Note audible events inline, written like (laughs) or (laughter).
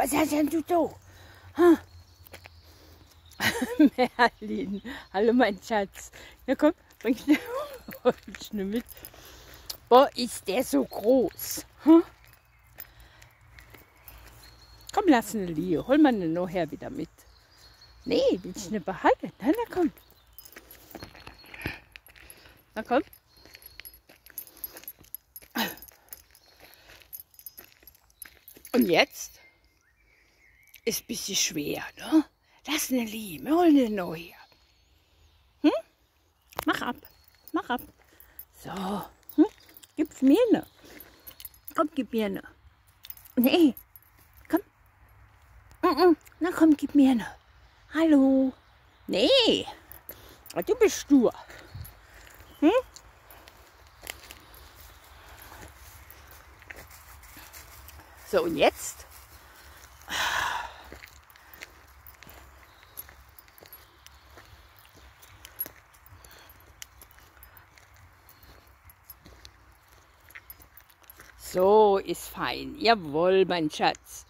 was hast denn du da? Hm? (laughs) Merlin, hallo mein Schatz. Na komm, bring (laughs) schnell mit. Boah, ist der so groß. Hm? Komm, lass ihn liegen. Hol mal ihn nachher wieder mit. Nee, willst du nicht behalten? Na, na komm. Na komm. Und jetzt ist ein bisschen schwer, ne? Lass. Wir holen ihn noch her. Hm? Mach ab. Mach ab. So. Hm? Gib's mir ne? Komm, gib mir ne. Nee. Komm. Na komm, gib mir ne. Hallo. Nee. Du bist stur. Hm? So, und jetzt? So ist fein. Jawohl, mein Schatz.